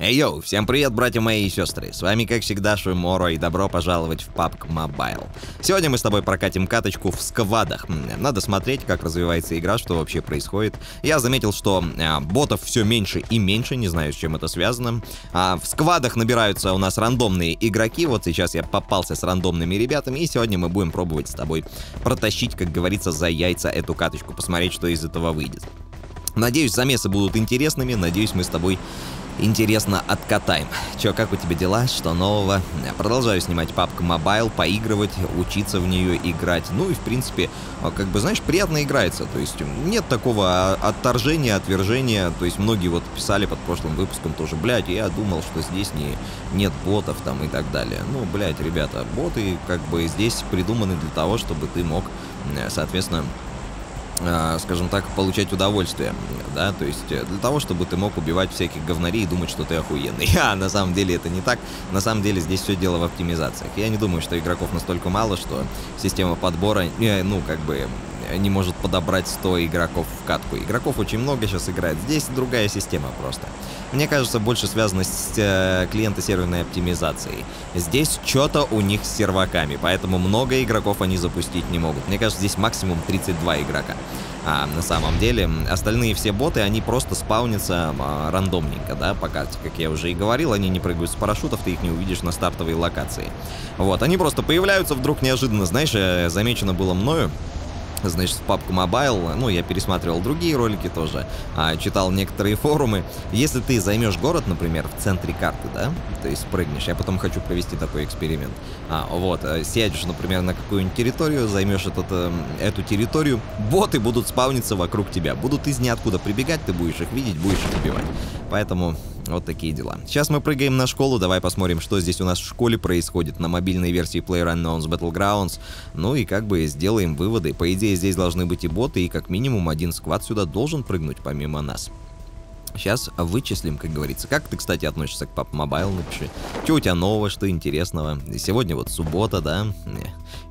Эй, йоу, всем привет, братья мои и сестры. С вами, как всегда, Шуморо, и добро пожаловать в PUBG Mobile. Сегодня мы с тобой прокатим каточку в сквадах. Надо смотреть, как развивается игра, что вообще происходит. Я заметил, что а, ботов все меньше и меньше, не знаю, с чем это связано. А, в сквадах набираются у нас рандомные игроки. Вот сейчас я попался с рандомными ребятами, и сегодня мы будем пробовать с тобой протащить, как говорится, за яйца эту каточку, посмотреть, что из этого выйдет. Надеюсь, замесы будут интересными, надеюсь, мы с тобой интересно откатаем. Чё, как у тебя дела? Что нового? Продолжаю снимать папку Mobile, поигрывать, учиться в нее играть. Ну и, в принципе, а, как бы, знаешь, приятно играется. То есть нет такого отторжения, отвержения. То есть многие вот писали под прошлым выпуском тоже, блядь, я думал, что здесь не, нет ботов там и так далее. Ну, блядь, ребята, боты как бы здесь придуманы для того, чтобы ты мог, соответственно, а, скажем так, получать удовольствие, да, то есть э, для того, чтобы ты мог убивать всяких говнарей и думать, что ты охуенный. А на самом деле это не так, на самом деле здесь все дело в оптимизациях. Я не думаю, что игроков настолько мало, что система подбора, ну, как бы, не может подобрать 100 игроков в катку. Игроков очень много сейчас играет. Здесь другая система просто. Мне кажется, больше связано с э, клиентосерверной оптимизацией. Здесь что-то у них с серваками, поэтому много игроков они запустить не могут. Мне кажется, здесь максимум 32 игрока. А на самом деле остальные все боты, они просто спаунятся а, рандомненько, да, пока, как я уже и говорил, они не прыгают с парашютов, ты их не увидишь на стартовой локации. Вот, они просто появляются вдруг неожиданно, знаешь, э, замечено было мною, значит, в папку Mobile, ну, я пересматривал другие ролики тоже, а, читал некоторые форумы. Если ты займешь город, например, в центре карты, да, то есть прыгнешь, я потом хочу провести такой эксперимент, а, вот, э, сядешь, например, на какую-нибудь территорию, займешь этот, э, эту территорию, боты будут спавниться вокруг тебя, будут из ниоткуда прибегать, ты будешь их видеть, будешь их убивать. Поэтому вот такие дела. Сейчас мы прыгаем на школу, давай посмотрим, что здесь у нас в школе происходит на мобильной версии PlayerUnknown's Battlegrounds. Ну и как бы сделаем выводы. По идее, здесь должны быть и боты, и как минимум один сквад сюда должен прыгнуть помимо нас. Сейчас вычислим, как говорится. Как ты, кстати, относишься к Pub Mobile? Напиши. Что у тебя нового, что интересного? Сегодня вот суббота, да?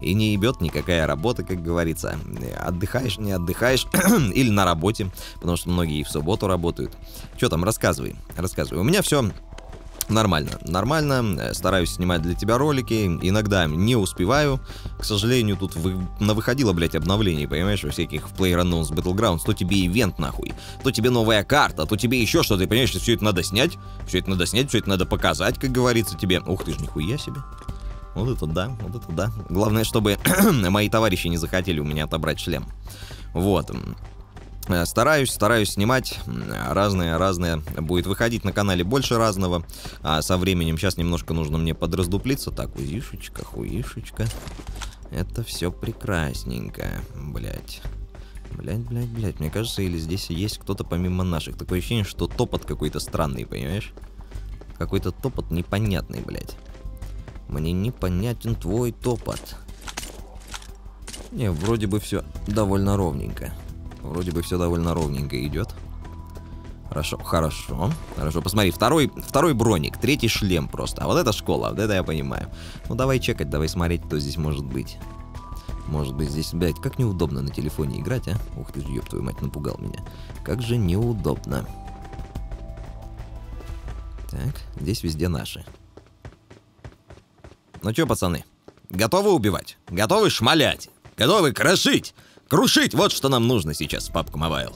И не ебет никакая работа, как говорится. Отдыхаешь, не отдыхаешь. Или на работе, потому что многие в субботу работают. Что там, рассказывай, рассказывай. У меня все Нормально, нормально, э, стараюсь снимать для тебя ролики, иногда не успеваю. К сожалению, тут вы... навыходило, блядь, обновлений, понимаешь, во всяких в PlayerUnknown's Battlegrounds, то тебе ивент нахуй, то тебе новая карта, то тебе еще что-то, ты понимаешь, что все это надо снять, все это надо снять, все это надо показать, как говорится тебе. Ух ты ж, нихуя себе. Вот это да, вот это да. Главное, чтобы мои товарищи не захотели у меня отобрать шлем. Вот. Э, стараюсь, стараюсь снимать разное, разное. Будет выходить на канале больше разного. А со временем сейчас немножко нужно мне подраздуплиться. Так, уишечка, хуишечка. Это все прекрасненько, блять. Блять, блять, блять. Мне кажется, или здесь есть кто-то помимо наших. Такое ощущение, что топот какой-то странный, понимаешь? Какой-то топот непонятный, блять. Мне непонятен твой топот. Не, вроде бы все довольно ровненько. Вроде бы все довольно ровненько идет. Хорошо, хорошо, хорошо. Посмотри, второй, второй броник, третий шлем просто. А вот это школа, вот это я понимаю. Ну давай чекать, давай смотреть, кто здесь может быть. Может быть здесь, блядь, как неудобно на телефоне играть, а? Ух ты, ёб твою мать, напугал меня. Как же неудобно. Так, здесь везде наши. Ну чё, пацаны, готовы убивать? Готовы шмалять? Готовы крошить? Крушить! Вот что нам нужно сейчас папку Mobile.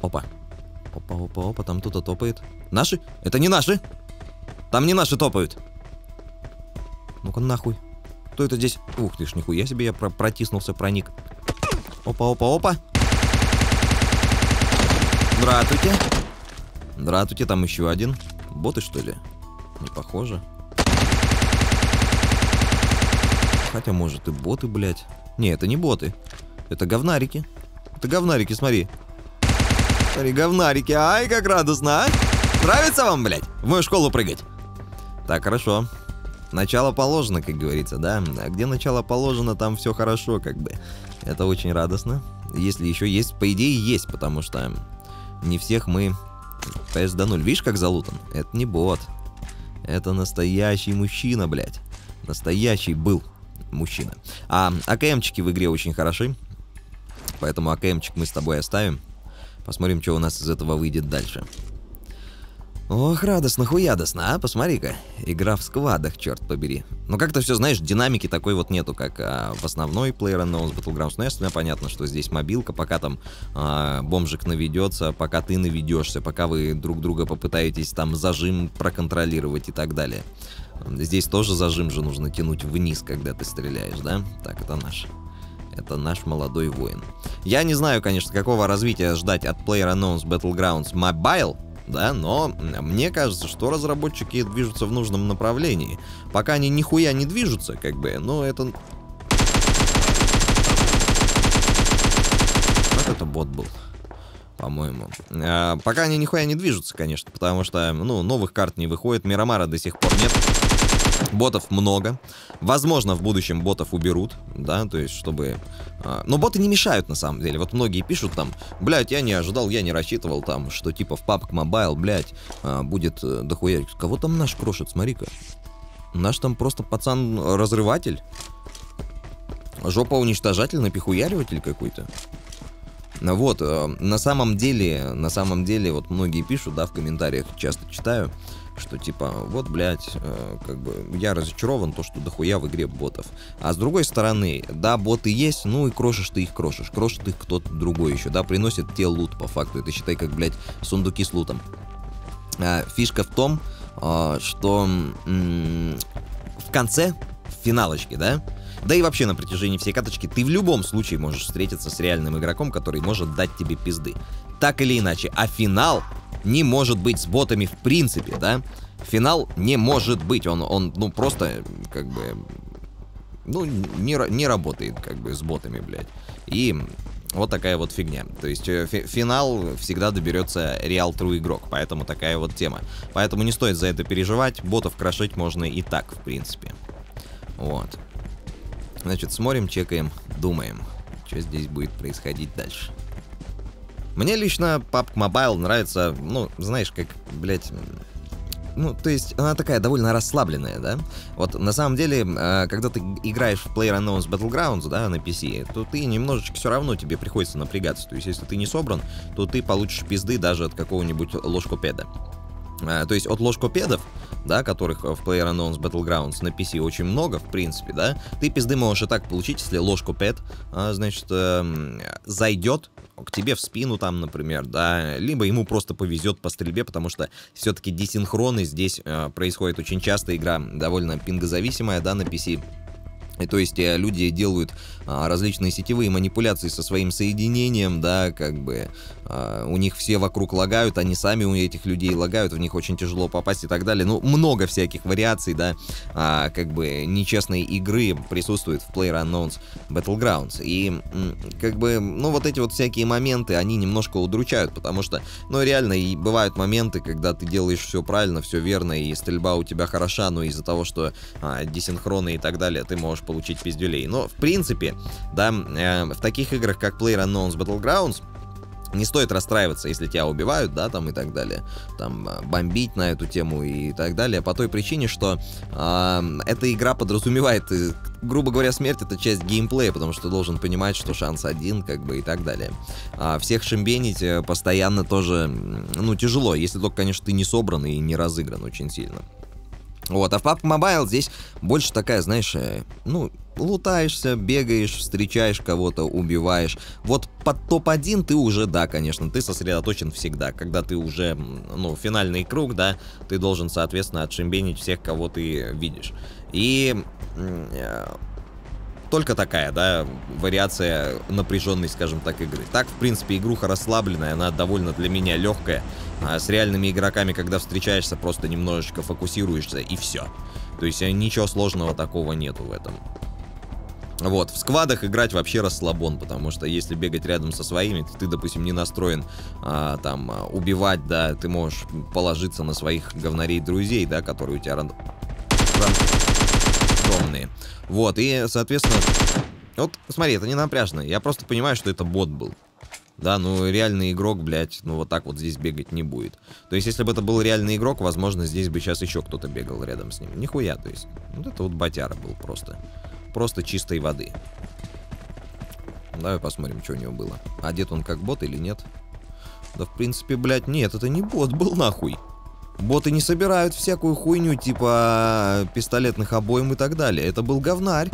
Опа. Опа, опа, опа, там кто-то топает. Наши? Это не наши! Там не наши топают. Ну-ка нахуй. Кто это здесь? Ух ты ж, нихуя себе, я про протиснулся, проник. Опа, опа, опа. Здравствуйте. Здравствуйте, там еще один. Боты, что ли? Не похоже. Хотя, может, и боты, блядь. Не, это не боты. Это говнарики. Это говнарики, смотри. Смотри, говнарики. Ай, как радостно, а? Нравится вам, блядь, в мою школу прыгать? Так, хорошо. Начало положено, как говорится, да? А где начало положено, там все хорошо, как бы. Это очень радостно. Если еще есть, по идее, есть, потому что не всех мы ps до 0. Видишь, как залутан? Это не бот. Это настоящий мужчина, блядь. Настоящий был мужчина. А АКМчики в игре очень хороши. Поэтому АКМчик мы с тобой оставим. Посмотрим, что у нас из этого выйдет дальше. Ох, радостно, хуядостно, а? Посмотри-ка. Игра в сквадах, черт побери. Ну, как-то все, знаешь, динамики такой вот нету, как а, в основной PlayerUnknown's Battlegrounds. Ну, ясно, понятно, что здесь мобилка, пока там а, бомжик наведется, пока ты наведешься, пока вы друг друга попытаетесь там зажим проконтролировать и так далее. Здесь тоже зажим же нужно тянуть вниз, когда ты стреляешь, да? Так, это наш. Это наш молодой воин. Я не знаю, конечно, какого развития ждать от PlayerUnknown's Battlegrounds Mobile, да, но мне кажется, что разработчики движутся в нужном направлении. Пока они нихуя не движутся, как бы, но это... Вот это бот был по-моему. А, пока они нихуя не движутся, конечно, потому что, ну, новых карт не выходит, Мирамара до сих пор нет. Ботов много. Возможно, в будущем ботов уберут, да, то есть, чтобы... А, но боты не мешают, на самом деле. Вот многие пишут там, блядь, я не ожидал, я не рассчитывал там, что типа в PUBG Mobile, блядь, а, будет э, дохуя... Кого там наш крошит, смотри-ка. Наш там просто пацан-разрыватель. Жопа-уничтожатель, напихуяриватель какой-то. Вот, э, на самом деле, на самом деле, вот многие пишут, да, в комментариях часто читаю, что типа, вот, блядь, э, как бы я разочарован, то, что дохуя в игре ботов. А с другой стороны, да, боты есть, ну и крошишь ты их крошишь, крошит их кто-то другой еще, да, приносит тебе лут по факту, это считай как, блядь, сундуки с лутом. А, фишка в том, а, что в конце, в финалочке, да, да и вообще на протяжении всей каточки ты в любом случае можешь встретиться с реальным игроком, который может дать тебе пизды. Так или иначе. А финал не может быть с ботами в принципе, да? Финал не может быть. Он, он ну, просто, как бы, ну, не, не работает, как бы, с ботами, блядь. И вот такая вот фигня. То есть э, финал всегда доберется реал true игрок, поэтому такая вот тема. Поэтому не стоит за это переживать, ботов крошить можно и так, в принципе. Вот. Значит, смотрим, чекаем, думаем, что здесь будет происходить дальше. Мне лично PUBG Mobile нравится, ну, знаешь, как, блядь, ну, то есть она такая довольно расслабленная, да? Вот на самом деле, э, когда ты играешь в PlayerUnknown's Battlegrounds, да, на PC, то ты немножечко все равно тебе приходится напрягаться. То есть если ты не собран, то ты получишь пизды даже от какого-нибудь ложкопеда. Э, то есть от ложкопедов, да, которых в PlayerUnknown's Battlegrounds на PC очень много, в принципе, да, ты пизды можешь и так получить, если ложкопед, э, значит, э, зайдет к тебе в спину там, например, да, либо ему просто повезет по стрельбе, потому что все-таки десинхроны здесь э, происходит очень часто, игра довольно пингозависимая, да, на PC, и то есть э, люди делают а, различные сетевые манипуляции со своим соединением, да, как бы а, у них все вокруг лагают, они сами у этих людей лагают, в них очень тяжело попасть и так далее. Ну, много всяких вариаций, да, а, как бы нечестной игры присутствует в PlayerUnknown's Battlegrounds. И как бы, ну, вот эти вот всякие моменты, они немножко удручают, потому что, ну, реально, и бывают моменты, когда ты делаешь все правильно, все верно, и стрельба у тебя хороша, но из-за того, что а, десинхроны и так далее, ты можешь получить пиздюлей. Но, в принципе, да, э, в таких играх, как PlayerUnknown's Battlegrounds, не стоит расстраиваться, если тебя убивают, да, там и так далее. Там э, бомбить на эту тему и так далее. По той причине, что э, эта игра подразумевает, э, грубо говоря, смерть это часть геймплея, потому что должен понимать, что шанс один, как бы и так далее. А всех шимбенить э, постоянно тоже, ну, тяжело, если только, конечно, ты не собран и не разыгран очень сильно. Вот, а в PUBG Mobile здесь больше такая, знаешь, э, ну, лутаешься, бегаешь, встречаешь кого-то, убиваешь. Вот под топ-1 ты уже, да, конечно, ты сосредоточен всегда. Когда ты уже, ну, финальный круг, да, ты должен, соответственно, отшимбенить всех, кого ты видишь. И э, только такая, да, вариация напряженной, скажем так, игры. Так, в принципе, игруха расслабленная, она довольно для меня легкая. А с реальными игроками, когда встречаешься, просто немножечко фокусируешься и все. То есть э, ничего сложного такого нету в этом. Вот, в сквадах играть вообще расслабон, потому что если бегать рядом со своими, то ты, допустим, не настроен а, там а, убивать, да, ты можешь положиться на своих говнарей друзей, да, которые у тебя ран... рандомные. Вот, и, соответственно, вот, смотри, это не напряжно, я просто понимаю, что это бот был. Да, ну реальный игрок, блядь, ну вот так вот здесь бегать не будет. То есть, если бы это был реальный игрок, возможно, здесь бы сейчас еще кто-то бегал рядом с ним. Нихуя, то есть. Вот это вот батяра был просто. Просто чистой воды. Давай посмотрим, что у него было. Одет он как бот или нет? Да, в принципе, блядь, нет, это не бот был нахуй. Боты не собирают всякую хуйню, типа пистолетных обоим и так далее. Это был говнарь.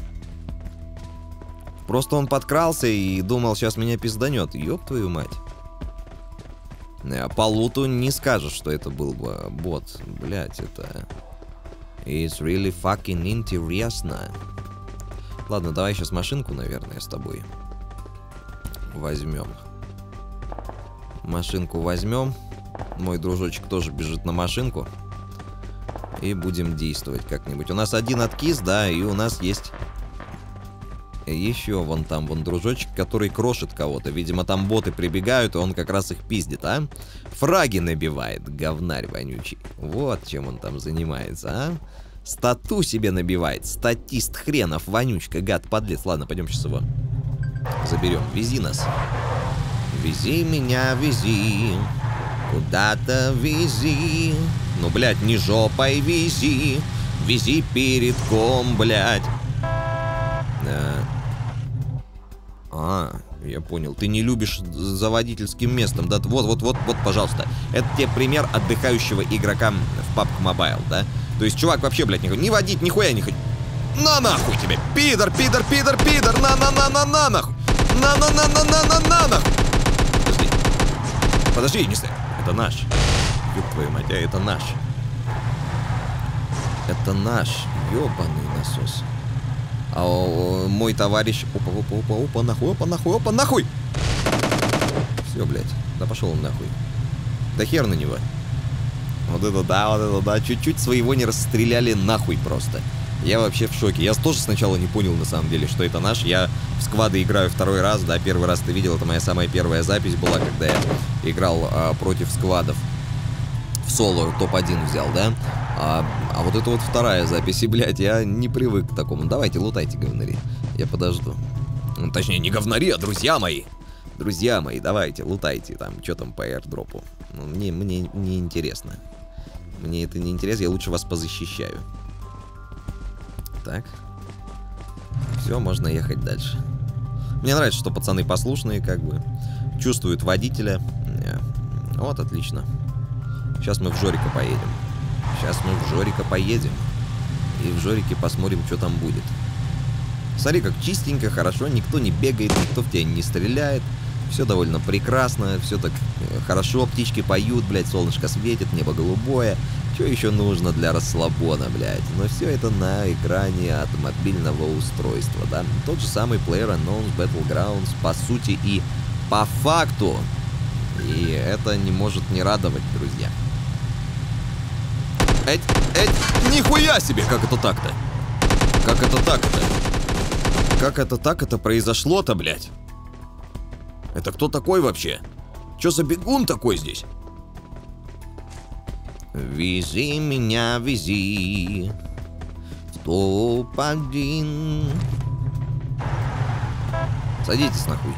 Просто он подкрался и думал, сейчас меня пизданет. Ёб твою мать. Э, по луту не скажешь, что это был бот. Блять, это... It's really fucking интересно. Ладно, давай сейчас машинку, наверное, с тобой возьмем. Машинку возьмем. Мой дружочек тоже бежит на машинку. И будем действовать как-нибудь. У нас один откис, да, и у нас есть еще вон там, вон дружочек, который крошит кого-то. Видимо, там боты прибегают, и он как раз их пиздит, а? Фраги набивает, говнарь вонючий. Вот чем он там занимается, а? Стату себе набивает. Статист хренов, вонючка, гад, подлец. Ладно, пойдем сейчас его заберем. Вези нас. Вези меня, вези. Куда-то вези. Ну, блядь, не жопой вези. Вези перед ком, блядь. Да. А, я понял. Ты не любишь за водительским местом, да? Вот, вот, вот, вот, пожалуйста. Это тебе пример отдыхающего игрока в PUBG Mobile, да? То есть чувак вообще, блядь, не, водить, нихуя не хочет. На нахуй тебе! Пидор, пидор, пидор, пидор! На на на на на нахуй! На на на на на на на нахуй! Подожди. Подожди, не стой. Это наш. Ёб твою мать, а это наш. Это наш ёбаный насос. А о, мой товарищ... Опа, опа, опа, опа, нахуй, опа, нахуй, опа, нахуй! Все, блядь. Да пошел он нахуй. Да хер на него. Вот это да, вот это да. Чуть-чуть своего не расстреляли нахуй просто. Я вообще в шоке. Я тоже сначала не понял, на самом деле, что это наш. Я в сквады играю второй раз, да, первый раз ты видел, это моя самая первая запись была, когда я играл а, против сквадов. В соло топ-1 взял, да? А, а вот это вот вторая запись, и, блядь, я не привык к такому. Давайте, лутайте, говнари. Я подожду. Ну, точнее, не говнари, а друзья мои. Друзья мои, давайте, лутайте там, что там по airdropу. Ну, мне, мне не интересно. Мне это не интересно, я лучше вас позащищаю. Так. Все, можно ехать дальше. Мне нравится, что пацаны послушные, как бы. Чувствуют водителя. Э, вот, отлично. Сейчас мы в Жорика поедем. Сейчас мы в Жорика поедем. И в Жорике посмотрим, что там будет. Смотри, как чистенько, хорошо, никто не бегает, никто в тебя не стреляет. Все довольно прекрасно, все так э, хорошо, птички поют, блядь, солнышко светит, небо голубое. Что еще нужно для расслабона, блядь? Но все это на экране от мобильного устройства, да? Тот же самый PlayerUnknown's Battlegrounds, по сути и по факту. И это не может не радовать, друзья. Эть, эть, нихуя себе, как это так-то? Как это так-то? Как это так это произошло-то, блядь? Это кто такой вообще? Чё за бегун такой здесь? Вези меня, вези в топ-1. Садитесь нахуй.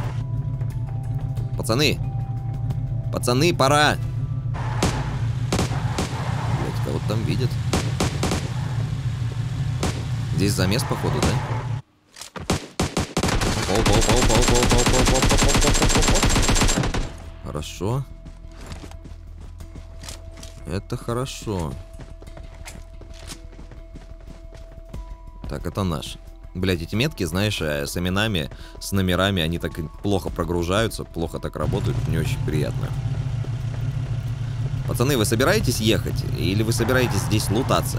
Пацаны. Пацаны, пора. Блять, кого-то там видят. Здесь замес, походу, да? Хорошо. Это хорошо. Так, это наш. Блять, эти метки, знаешь, э, с именами, с номерами, они так плохо прогружаются, плохо так работают, не очень приятно. Пацаны, вы собираетесь ехать? Или вы собираетесь здесь лутаться?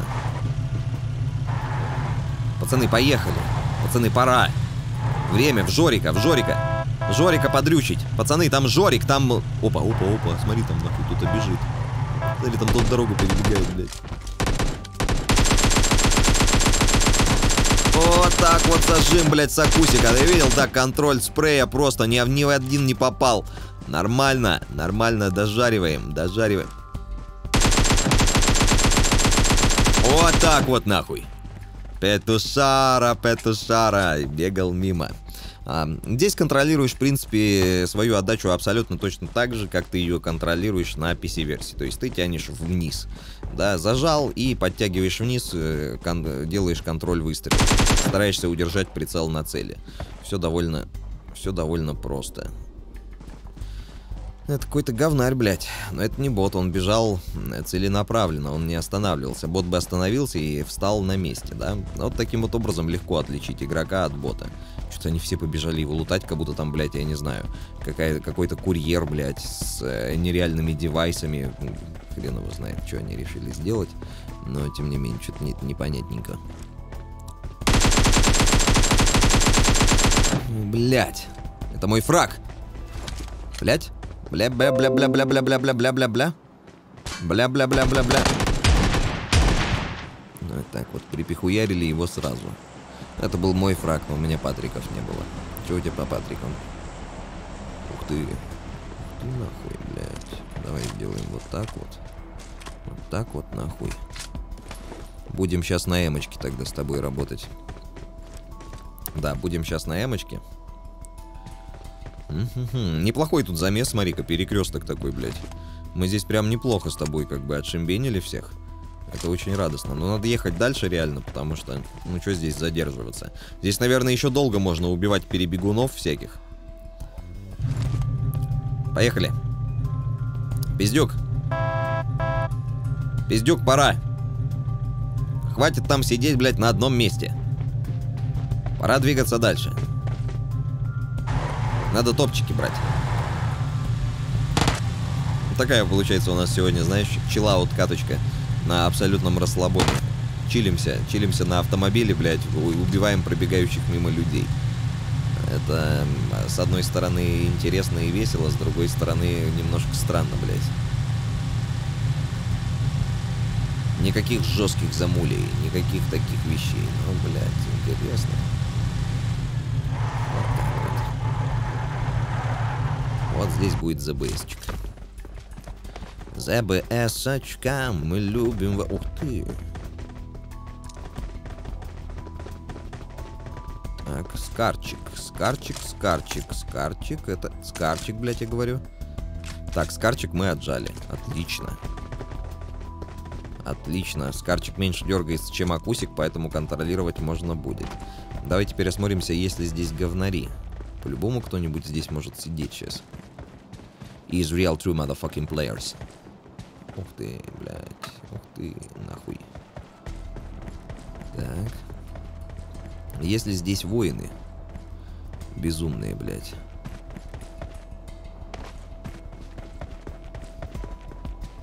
Пацаны, поехали. Пацаны, пора. Время, в Жорика, в Жорика. Жорика подрючить. Пацаны, там Жорик, там... Опа, опа, опа, смотри, там нахуй кто-то бежит. Или там тот дорогу перебегает, блядь. Вот так вот зажим, блядь, сакусика. Ты видел? Да, контроль спрея просто ни, ни в один не попал. Нормально, нормально дожариваем, дожариваем. Вот так вот нахуй. Петушара, петушара. Бегал мимо. Здесь контролируешь, в принципе, свою отдачу абсолютно точно так же, как ты ее контролируешь на PC-версии. То есть ты тянешь вниз, да, зажал и подтягиваешь вниз, э, кон делаешь контроль выстрела. Стараешься удержать прицел на цели. Все довольно, все довольно просто. Это какой-то говнарь, блядь. Но это не бот, он бежал целенаправленно, он не останавливался. Бот бы остановился и встал на месте, да? Вот таким вот образом легко отличить игрока от бота. Что-то они все побежали его лутать, как будто там, блядь, я не знаю, какой-то курьер, блядь, с э, нереальными девайсами. Ну, хрен его знает, что они решили сделать. Но, тем не менее, что-то не, непонятненько. Блять, это мой фраг. Блять. Бля-бля-бля-бля-бля-бля-бля-бля-бля-бля. Бля-бля-бля-бля-бля. Ну, так вот, припихуярили его сразу. Это был мой фраг, но у меня патриков не было. Чего у тебя по патрикам? Ух ты. Ты нахуй, блядь. Давай сделаем вот так вот. Вот так вот нахуй. Будем сейчас на эмочке тогда с тобой работать. Да, будем сейчас на эмочке. Неплохой тут замес, смотри-ка, перекресток такой, блядь. Мы здесь прям неплохо с тобой как бы отшимбенили всех. Это очень радостно. Но надо ехать дальше реально, потому что, ну что здесь задерживаться. Здесь, наверное, еще долго можно убивать перебегунов всяких. Поехали. Пиздюк. Пиздюк, пора. Хватит там сидеть, блядь, на одном месте. Пора двигаться дальше. Надо топчики брать. Такая получается у нас сегодня, знаешь, чилаут каточка на абсолютном расслабоне. Чилимся, чилимся на автомобиле, блядь, убиваем пробегающих мимо людей. Это, с одной стороны, интересно и весело, с другой стороны, немножко странно, блядь. Никаких жестких замулей, никаких таких вещей. Ну, блядь, интересно. Вот здесь будет ЗБСчик. ЗБС-очка, мы любим... Ух ты! Так, скарчик, скарчик, скарчик, скарчик. Это скарчик, блядь, я говорю. Так, скарчик мы отжали. Отлично. Отлично. Скарчик меньше дергается, чем акусик, поэтому контролировать можно будет. Давайте теперь осмотримся, есть ли здесь говнари. По-любому кто-нибудь здесь может сидеть сейчас is real true motherfucking players. Ух ты, блядь. Ух ты, нахуй. Так. Если здесь воины. Безумные, блядь.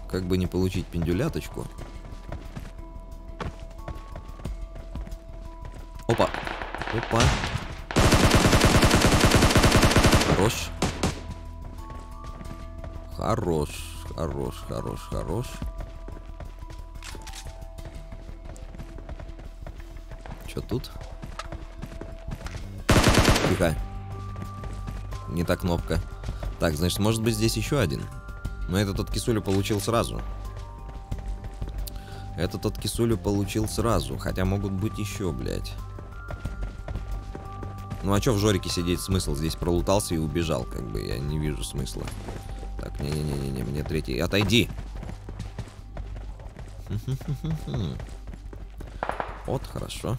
Как бы не получить пендюляточку. Опа. Опа. Хорош. Хорош, хорош, хорош, хорош. Что тут? Тихо. Не та кнопка. Так, значит, может быть здесь еще один. Но этот от кисулю получил сразу. Этот от кисулю получил сразу. Хотя могут быть еще, блядь. Ну а что в Жорике сидеть смысл? Здесь пролутался и убежал, как бы. Я не вижу смысла. Не-не-не-не, мне третий. Отойди! Вот, хорошо.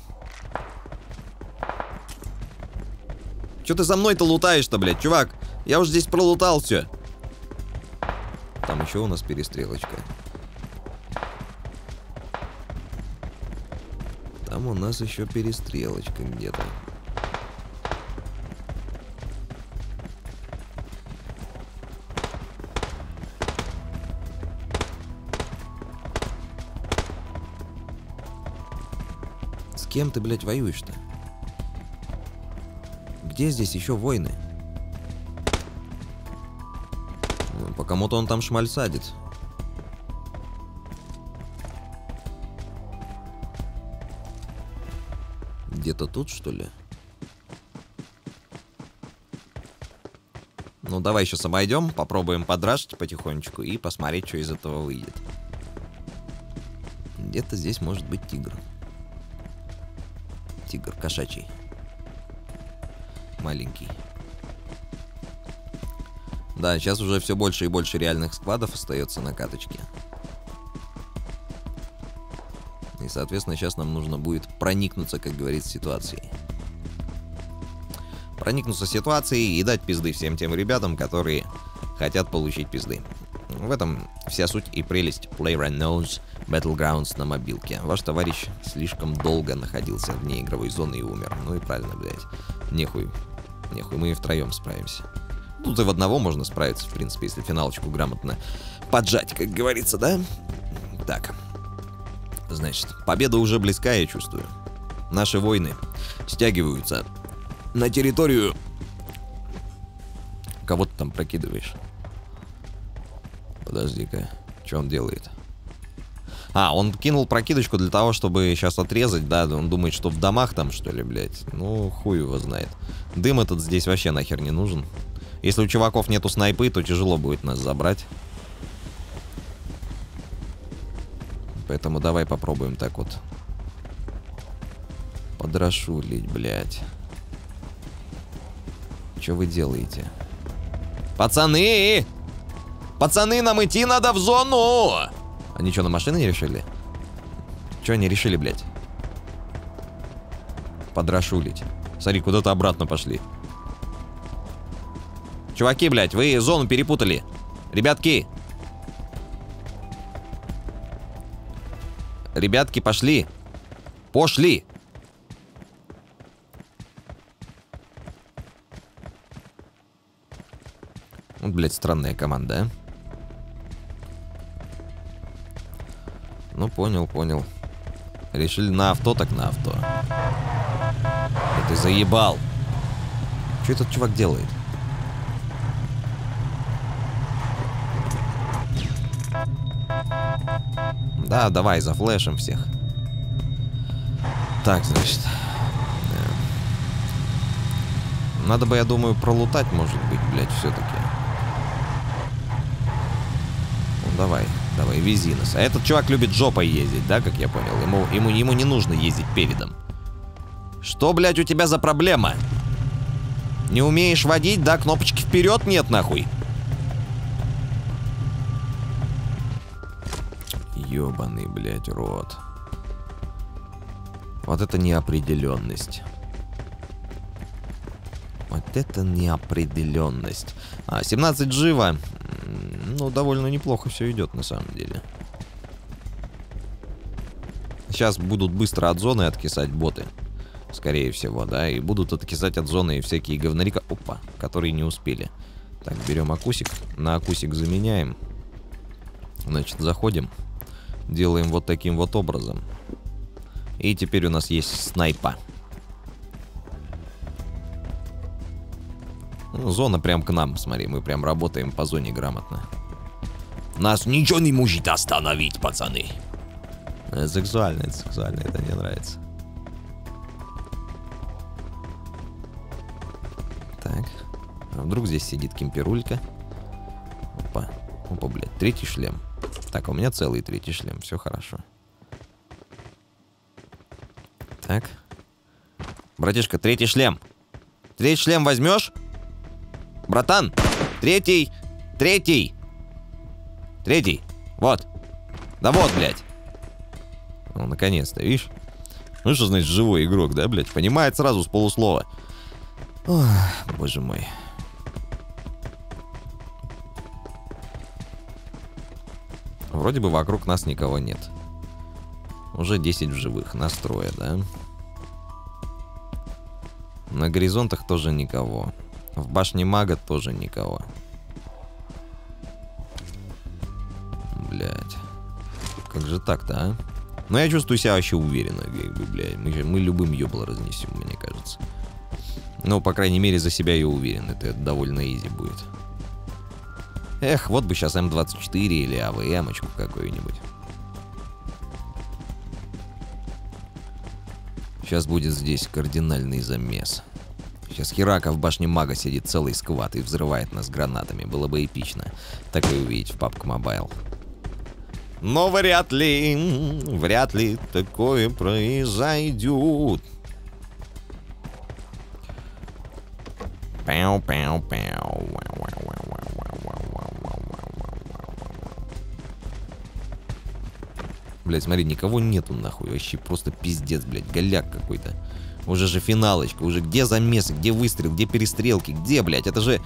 Че ты за мной-то лутаешь-то, блядь, чувак? Я уже здесь пролутал все. Там еще у нас перестрелочка. Там у нас еще перестрелочка где-то. Кем ты, блядь, воюешь-то? Где здесь еще войны? Ну, по кому-то он там шмаль садит. Где-то тут, что ли? Ну, давай сейчас обойдем, попробуем подрашить потихонечку и посмотреть, что из этого выйдет. Где-то здесь может быть тигр тигр кошачий. Маленький. Да, сейчас уже все больше и больше реальных складов остается на каточке. И, соответственно, сейчас нам нужно будет проникнуться, как говорится, ситуацией. проникнуться ситуацией и дать пизды всем тем ребятам, которые хотят получить пизды. В этом вся суть и прелесть PlayerUnknown's Battlegrounds на мобилке. Ваш товарищ слишком долго находился вне игровой зоны и умер. Ну и правильно, блядь. Нехуй. Нехуй, мы и втроем справимся. Тут и в одного можно справиться, в принципе, если финалочку грамотно поджать, как говорится, да? Так. Значит, победа уже близка, я чувствую. Наши войны стягиваются на территорию... Кого ты там прокидываешь? Подожди-ка, что он делает? А, он кинул прокидочку для того, чтобы сейчас отрезать, да, он думает, что в домах там, что ли, блядь. Ну, хуй его знает. Дым этот здесь вообще нахер не нужен. Если у чуваков нету снайпы, то тяжело будет нас забрать. Поэтому давай попробуем так вот. Подрошулить, блядь. Что вы делаете? Пацаны! Пацаны, нам идти надо в зону! Они что, на машины не решили? Что они решили, блядь? Подрошулить. Смотри, куда-то обратно пошли. Чуваки, блядь, вы зону перепутали. Ребятки. Ребятки, пошли. Пошли. Вот, блядь, странная команда, а? Ну, понял, понял. Решили на авто, так на авто. Да ты заебал. Что этот чувак делает? Да, давай, за флешем всех. Так, значит. Надо бы, я думаю, пролутать, может быть, блядь, все-таки. Ну, давай, давай, вези нас. А этот чувак любит жопой ездить, да, как я понял? Ему, ему, ему не нужно ездить передом. Что, блядь, у тебя за проблема? Не умеешь водить, да? Кнопочки вперед нет, нахуй. Ёбаный, блядь, рот. Вот это неопределенность. Вот это неопределенность. А, 17 живо. Ну, довольно неплохо все идет на самом деле. Сейчас будут быстро от зоны откисать боты. Скорее всего, да. И будут откисать от зоны и всякие говнарика. Опа, которые не успели. Так, берем акусик. На акусик заменяем. Значит, заходим. Делаем вот таким вот образом. И теперь у нас есть снайпа. Ну, зона прям к нам, смотри, мы прям работаем по зоне грамотно. Нас ничего не может остановить, пацаны. Это сексуально, это сексуально, это мне нравится. Так. А вдруг здесь сидит кемперулька? Опа. Опа, блядь, третий шлем. Так, у меня целый третий шлем, все хорошо. Так. Братишка, третий шлем. Третий шлем возьмешь? Братан, третий, третий. Третий. Вот. Да вот, блядь. Ну, наконец-то, видишь? Ну, что значит живой игрок, да, блядь? Понимает сразу с полуслова. Ох, боже мой. Вроде бы вокруг нас никого нет. Уже 10 в живых, настроя, да? На горизонтах тоже никого. В башне мага тоже никого. Так-то, а? Но я чувствую себя вообще уверенно, как бы, блядь. Мы, мы любым ёбло разнесем, мне кажется. Ну, по крайней мере, за себя я уверен. Это довольно изи будет. Эх, вот бы сейчас М24 или АВМ-очку какую-нибудь. Сейчас будет здесь кардинальный замес. Сейчас Херака в башне мага сидит целый сквад и взрывает нас гранатами. Было бы эпично. Так и увидеть в папку Мобайл. Но вряд ли, вряд ли такое произойдет. Пяу, пяу, пяу. Блять, смотри, никого нету нахуй. Вообще просто пиздец, блядь. Голяк какой-то. Уже же финалочка. Уже где замесы, где выстрел, где перестрелки, где, блядь? Это же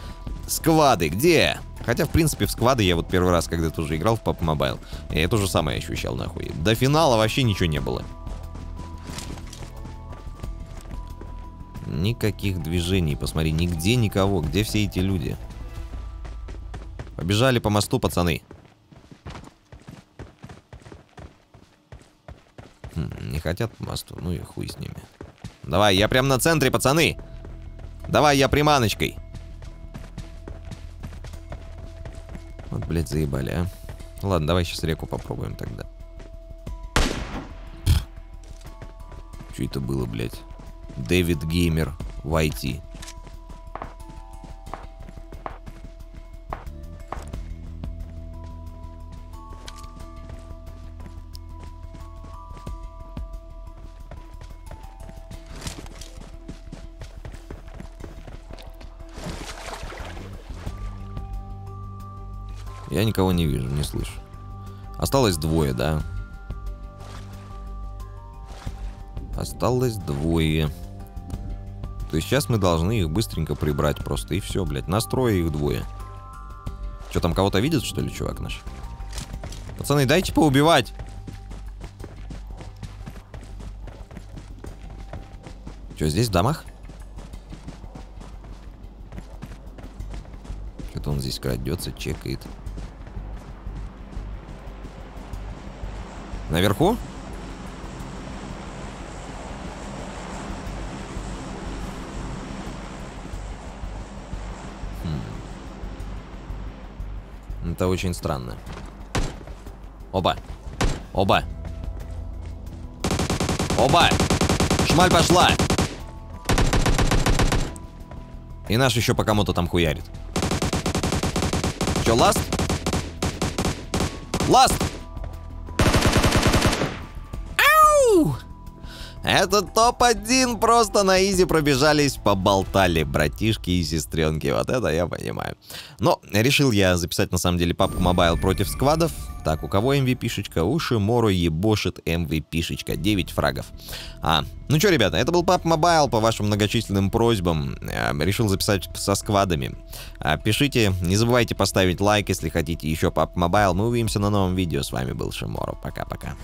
сквады, где? Хотя, в принципе, в сквады я вот первый раз, когда тоже играл в PUBG Mobile, я то же самое ощущал, нахуй. До финала вообще ничего не было. Никаких движений, посмотри, нигде никого. Где все эти люди? Побежали по мосту, пацаны. Хм, не хотят по мосту, ну и хуй с ними. Давай, я прям на центре, пацаны. Давай, я приманочкой. Блядь, заебали, а. Ладно, давай сейчас реку попробуем тогда. Что это было, блядь? Дэвид Геймер в IT. Я никого не вижу, не слышу. Осталось двое, да? Осталось двое. То есть сейчас мы должны их быстренько прибрать просто. И все, блядь. Настроя их двое. Что, там кого-то видит, что ли, чувак наш? Пацаны, дайте поубивать. Что, здесь в домах? Что-то он здесь крадется, чекает. Наверху? Хм. Это очень странно. Оба. Оба. Оба. Шмаль пошла. И наш еще по кому-то там хуярит. Че, last? Last! Это топ-1 просто на easy пробежались, поболтали, братишки и сестренки. Вот это я понимаю. Но решил я записать на самом деле PUBG Mobile против сквадов. Так, у кого MVP-шечка? У Шиморо ебошит MVP-шечка. 9 фрагов. А, ну что, ребята, это был PUBG Mobile по вашим многочисленным просьбам. Э, решил записать со сквадами. А, пишите, не забывайте поставить лайк, если хотите еще PUBG Mobile. Мы увидимся на новом видео. С вами был Шиморо. Пока-пока.